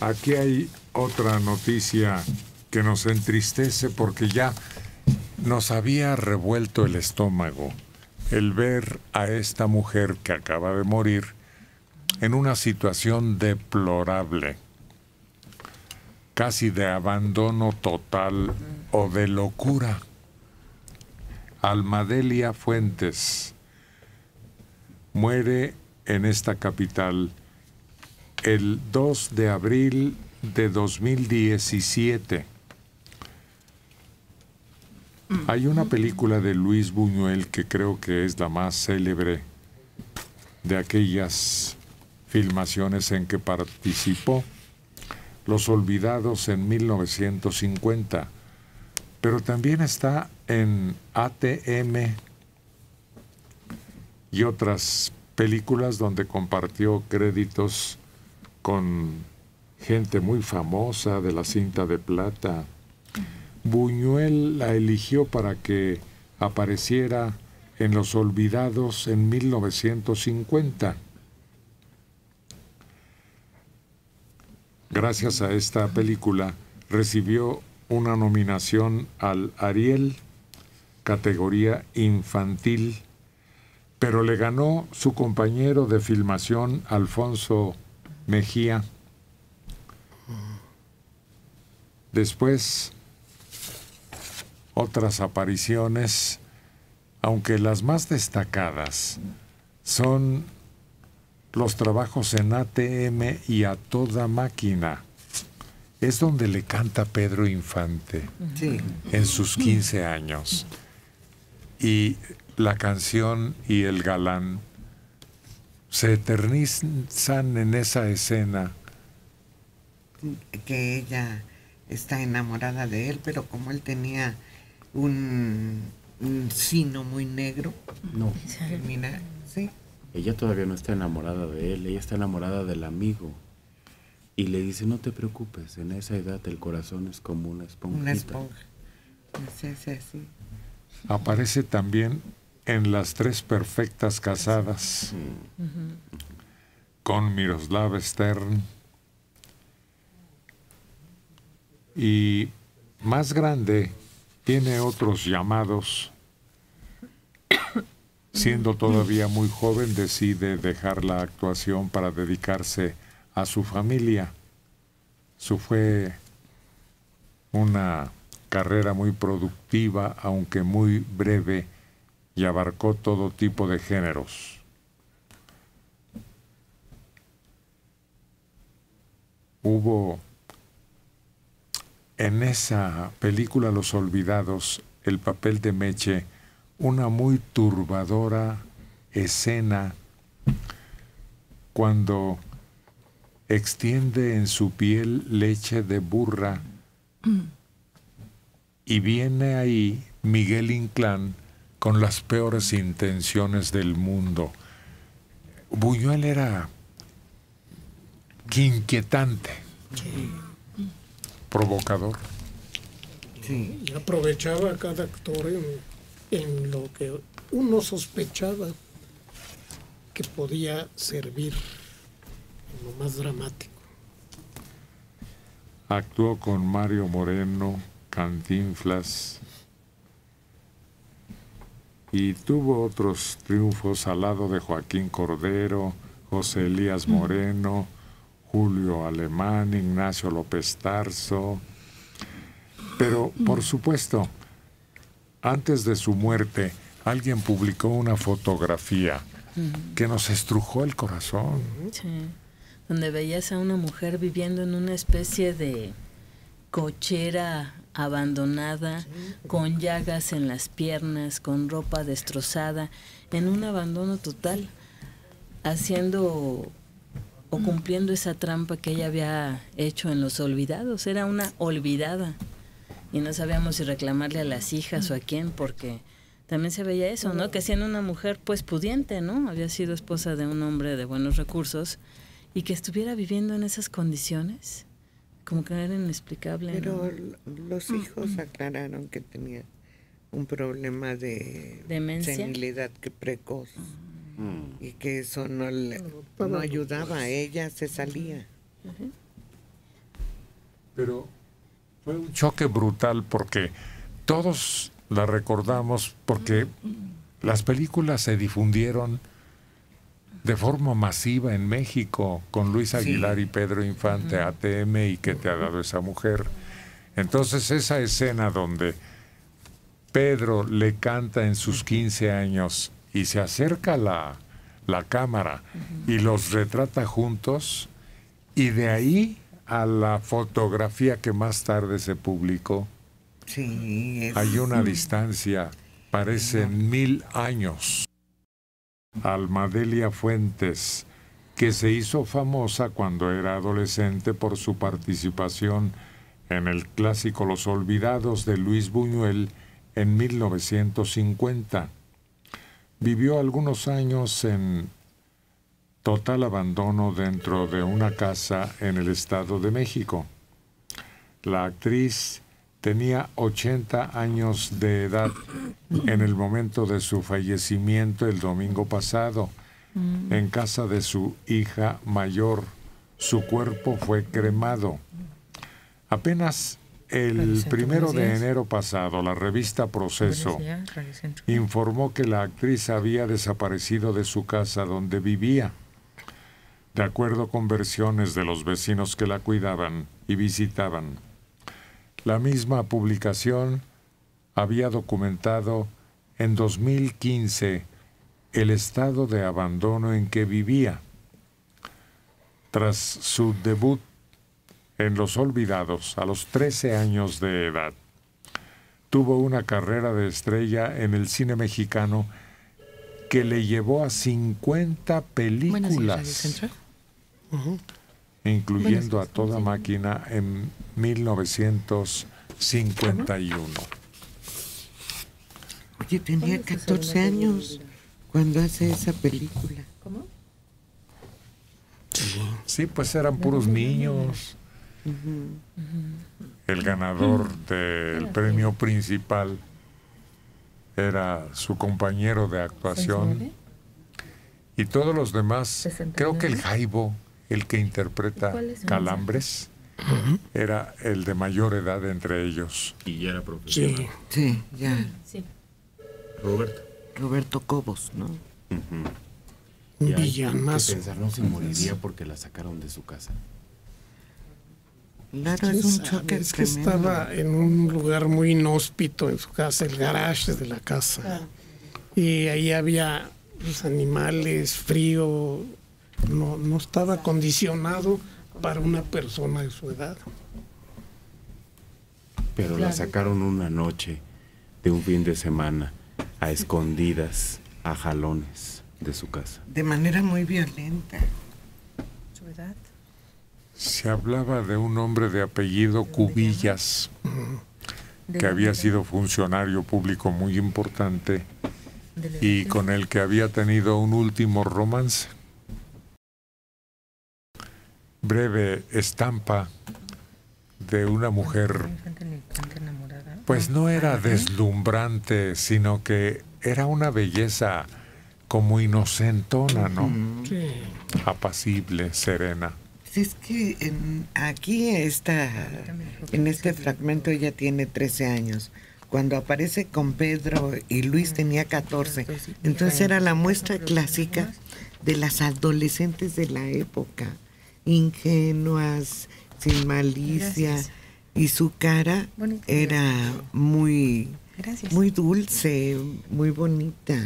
Aquí hay otra noticia que nos entristece porque ya nos había revuelto el estómago el ver a esta mujer que acaba de morir en una situación deplorable, casi de abandono total o de locura. Almadelia Fuentes muere en esta capital el 2 de abril de 2017. Hay una película de Luis Buñuel que creo que es la más célebre de aquellas filmaciones en que participó, Los Olvidados en 1950, pero también está en ATM y otras películas donde compartió créditos con gente muy famosa de la cinta de plata. Buñuel la eligió para que apareciera en Los Olvidados en 1950. Gracias a esta película recibió una nominación al Ariel, categoría infantil, pero le ganó su compañero de filmación Alfonso Mejía. Después, otras apariciones, aunque las más destacadas son los trabajos en ATM y a toda máquina. Es donde le canta Pedro Infante en sus 15 años. Y la canción y el galán se eternizan en esa escena. Que ella está enamorada de él, pero como él tenía un, un sino muy negro, No, termina, sí, ella todavía no está enamorada de él, ella está enamorada del amigo. Y le dice, no te preocupes, en esa edad el corazón es como una esponjita. una esponja. Sí, sí, sí. Aparece también en Las Tres Perfectas Casadas con Miroslav Stern. Y más grande, tiene otros llamados. Siendo todavía muy joven, decide dejar la actuación para dedicarse a su familia. Su fue una carrera muy productiva, aunque muy breve, y abarcó todo tipo de géneros. Hubo en esa película Los Olvidados, el papel de Meche, una muy turbadora escena cuando extiende en su piel leche de burra y viene ahí Miguel Inclán con las peores intenciones del mundo. Buñuel era inquietante, provocador. Sí. Y aprovechaba a cada actor en, en lo que uno sospechaba que podía servir en lo más dramático. Actuó con Mario Moreno, Cantinflas y tuvo otros triunfos al lado de Joaquín Cordero, José Elías Moreno, Julio Alemán, Ignacio López Tarso. Pero, por supuesto, antes de su muerte, alguien publicó una fotografía que nos estrujó el corazón. Sí. Donde veías a una mujer viviendo en una especie de cochera abandonada, con llagas en las piernas, con ropa destrozada, en un abandono total, haciendo o cumpliendo esa trampa que ella había hecho en los olvidados. Era una olvidada. Y no sabíamos si reclamarle a las hijas o a quién, porque también se veía eso, ¿no? Que siendo una mujer pues pudiente, ¿no? Había sido esposa de un hombre de buenos recursos y que estuviera viviendo en esas condiciones, como que era inexplicable. Pero los hijos aclararon que tenía un problema de ¿Demencia? senilidad que precoz Mm. y que eso no le no ayudaba a ella, se salía. Pero fue un choque brutal porque todos la recordamos porque las películas se difundieron de forma masiva en México con Luis Aguilar y Pedro Infante, ATM y que te ha dado esa mujer. Entonces esa escena donde Pedro le canta en sus 15 años y se acerca la, la cámara y los retrata juntos y de ahí a la fotografía que más tarde se publicó, Sí, es- hay una distancia, parecen mil años. Almadelia Fuentes, que se hizo famosa cuando era adolescente por su participación en el clásico Los Olvidados de Luis Buñuel en 1950. Vivió algunos años en total abandono dentro de una casa en el Estado de México. La actriz tenía 80 años de edad en el momento de su fallecimiento el domingo pasado. En casa de su hija mayor, su cuerpo fue cremado. Apenas el primero de enero pasado, la revista Proceso informó que la actriz había desaparecido de su casa donde vivía. De acuerdo con versiones de los vecinos que la cuidaban y visitaban, la misma publicación había documentado en 2015 el estado de abandono en que vivía. Tras su debut en Los Olvidados a los 13 años de edad, tuvo una carrera de estrella en el cine mexicano que le llevó a 50 películas, incluyendo a toda máquina en 1951. Oye, tenía 14 años cuando hace esa película. Sí, pues eran puros niños. El ganador del premio principal era su compañero de actuación. Y todos los demás, creo que el Jaibo, el que interpreta Calambres, era el de mayor edad entre ellos. Y ya era profesional. Sí. Sí, ya. Sí. Roberto. Roberto Cobos, ¿no? Un villanazo. Que pensar, no se moriría porque la sacaron de su casa. Claro, ¿Quién es un choque Es que tremendo. estaba en un lugar muy inhóspito en su casa, el garage de la casa. Y ahí había los animales, frío. No, no estaba acondicionado para una persona de su edad. Pero la sacaron una noche de un fin de semana a escondidas, a jalones de su casa. De manera muy violenta. Su edad. Se hablaba de un hombre de apellido Cubillas, que había sido funcionario público muy importante y con el que había tenido un último romance. Breve estampa de una mujer, pues no era deslumbrante, sino que era una belleza como inocentona, ¿no? Sí. Apacible, serena. Si es que en- aquí está, en este fragmento ella tiene 13 años. Cuando aparece con Pedro y Luis tenía 14. Entonces era la muestra clásica de las adolescentes de la época. Ingenuas, sin malicia. Gracias. Y su cara era muy, Gracias. muy dulce, muy bonita.